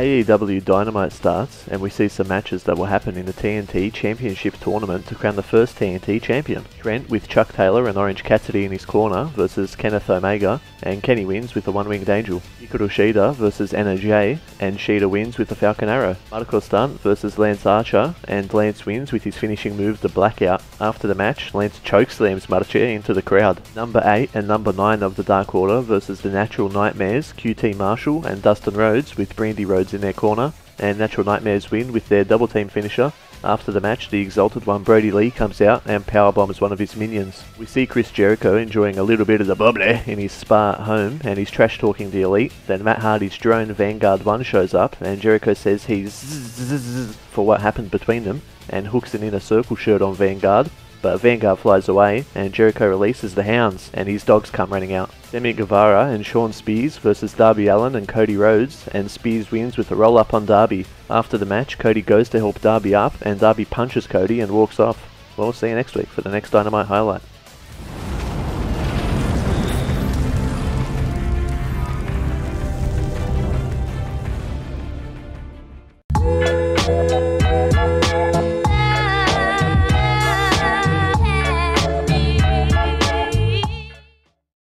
AEW Dynamite starts, and we see some matches that will happen in the TNT Championship tournament to crown the first TNT champion. Trent with Chuck Taylor and Orange Cassidy in his corner versus Kenneth Omega, and Kenny wins with the One Winged Angel. Hikaru Shida versus NOJ, and Shida wins with the Falcon Arrow. Marco Stunt versus Lance Archer, and Lance wins with his finishing move, the Blackout. After the match, Lance chokeslams Marche into the crowd. Number 8 and number 9 of the Dark Order versus the Natural Nightmares, QT Marshall and Dustin Rhodes with Brandi Rhodes in their corner, and Natural Nightmares win with their double team finisher. After the match, the Exalted One Brodie Lee comes out and powerbombs one of his minions. We see Chris Jericho enjoying a little bit of the bubbly in his spa at home, and he's trash talking the Elite. Then Matt Hardy's drone Vanguard 1 shows up, and Jericho says he's for what happened between them, and hooks an inner circle shirt on Vanguard but Vanguard flies away and Jericho releases the hounds and his dogs come running out. Sammy Guevara and Shawn Spears versus Darby Allin and Cody Rhodes and Spears wins with a roll up on Darby. After the match, Cody goes to help Darby up and Darby punches Cody and walks off. We'll see you next week for the next Dynamite highlight.